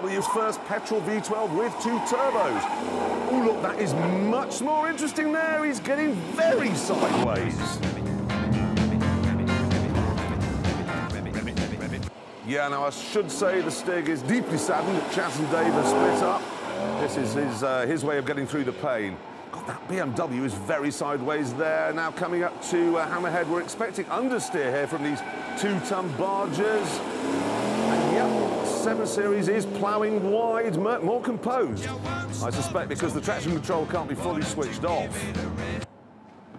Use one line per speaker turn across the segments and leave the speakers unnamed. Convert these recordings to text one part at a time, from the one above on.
BMW's first petrol V12 with two turbos. Oh, look, that is much more interesting there. He's getting very sideways. Yeah, now I should say the Stig is deeply saddened that Chas and Dave have split up. This is his, uh, his way of getting through the pain. God, that BMW is very sideways there. Now coming up to uh, Hammerhead, we're expecting understeer here from these two-ton barges. And yep, 7 Series is ploughing wide, more composed. I suspect because the traction control can't be fully switched off.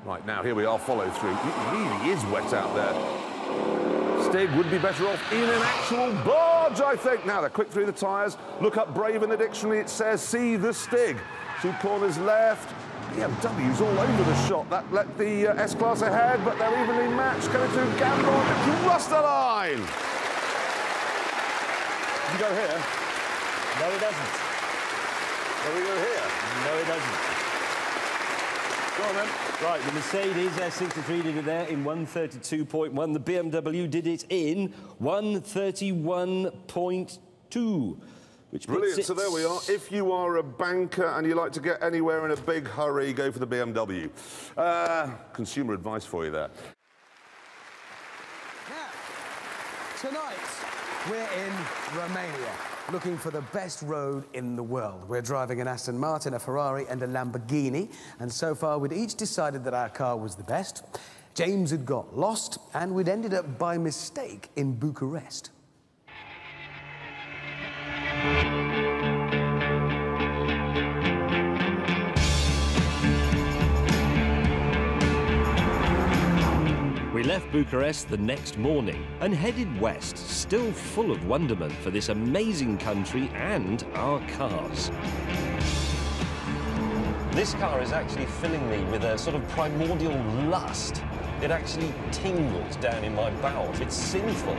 Right, now here we are, follow through. It really is wet out there. Stig would be better off in an actual barge, I think. Now they're quick through the tyres. Look up Brave in the dictionary. It says, see the Stig. Two corners left. BMW's all over the shot. That let the uh, S-Class ahead, but they're evenly matched. Coming through Gambon across the line. You go here?
No, it doesn't.
There we go here?
No, it doesn't.
Go on then.
Right, the Mercedes S63 did it there in 132.1. The BMW did it in 131.2. Which
Brilliant. So there we are. If you are a banker and you like to get anywhere in a big hurry, go for the BMW. Uh, consumer advice for you there.
Now, tonight we're in Romania, looking for the best road in the world. We're driving an Aston Martin, a Ferrari and a Lamborghini, and so far we'd each decided that our car was the best. James had got lost, and we'd ended up by mistake in Bucharest.
Left Bucharest the next morning and headed west, still full of wonderment for this amazing country and our cars. This car is actually filling me with a sort of primordial lust. It actually tingles down in my bowels. It's sinful.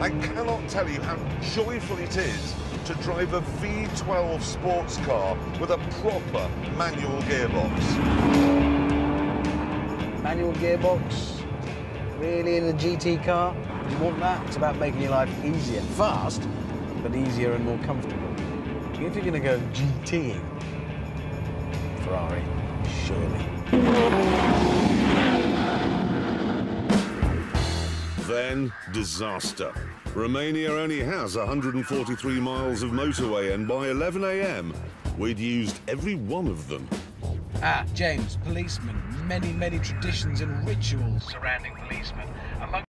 I cannot tell you how joyful it is to drive a V12 sports car with a proper manual gearbox
manual gearbox, really in a GT car. You want that? It's about making your life easier, fast, but easier and more comfortable. If you're going to go GTing, Ferrari, surely.
Then, disaster. Romania only has 143 miles of motorway, and by 11 a.m., we'd used every one of them.
Ah, James, policemen. Many, many traditions and rituals surrounding policemen. Among